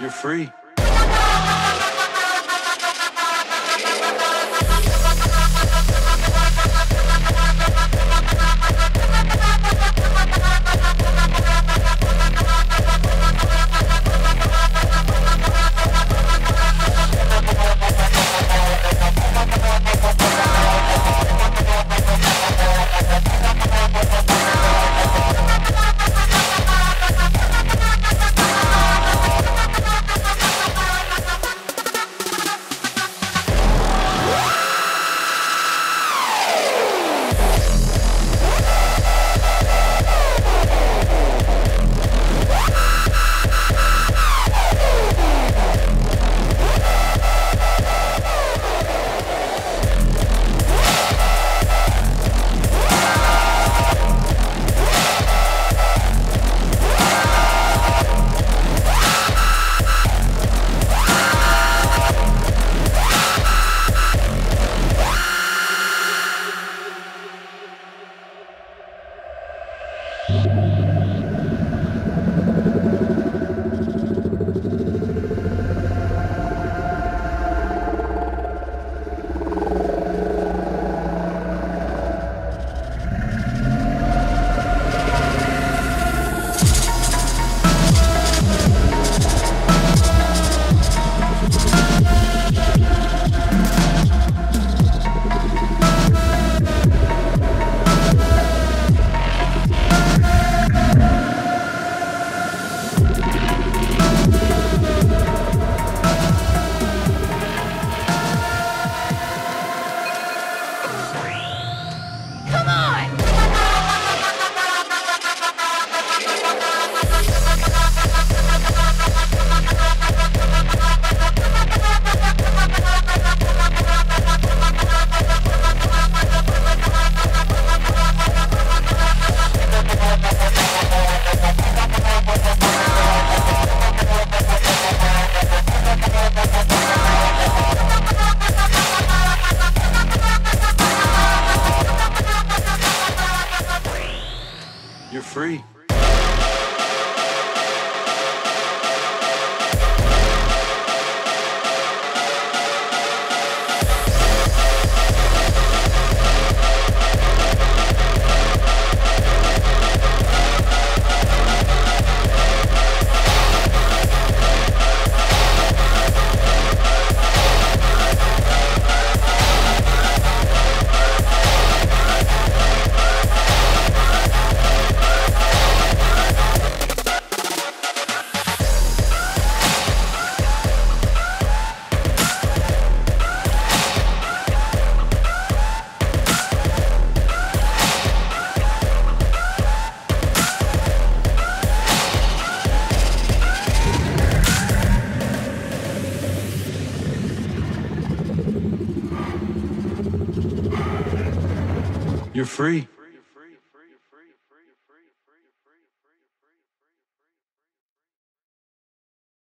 You're free. Free. You're free.